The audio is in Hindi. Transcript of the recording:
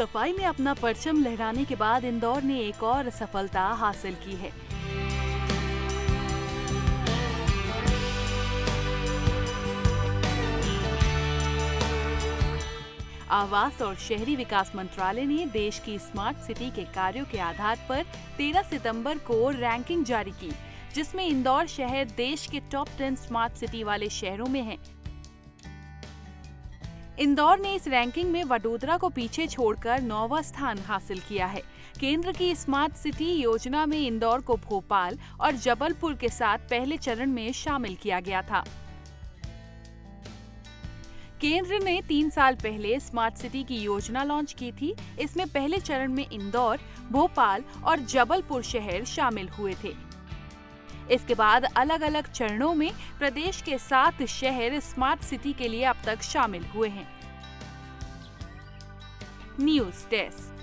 सफ़ाई में अपना परचम लहराने के बाद इंदौर ने एक और सफलता हासिल की है। आवास और शहरी विकास मंत्रालय ने देश की स्मार्ट सिटी के कार्यों के आधार पर 13 सितंबर को रैंकिंग जारी की, जिसमें इंदौर शहर देश के टॉप 10 स्मार्ट सिटी वाले शहरों में है। इंदौर ने इस रैंकिंग में वडोदरा को पीछे छोड़कर नौवा स्थान हासिल किया है। केंद्र की स्मार्ट सिटी योजना में इंदौर को भोपाल और जबलपुर के साथ पहले चरण में शामिल किया गया था। केंद्र ने तीन साल पहले स्मार्ट सिटी की योजना लॉन्च की थी। इसमें पहले चरण में इंदौर, भोपाल और जबलपुर शहर शामिल हुए थे। इसके बाद अलग अलग चरणों में प्रदेश के सात शहर स्मार्ट सिटी के लिए अब तक शामिल हुए हैं। News desk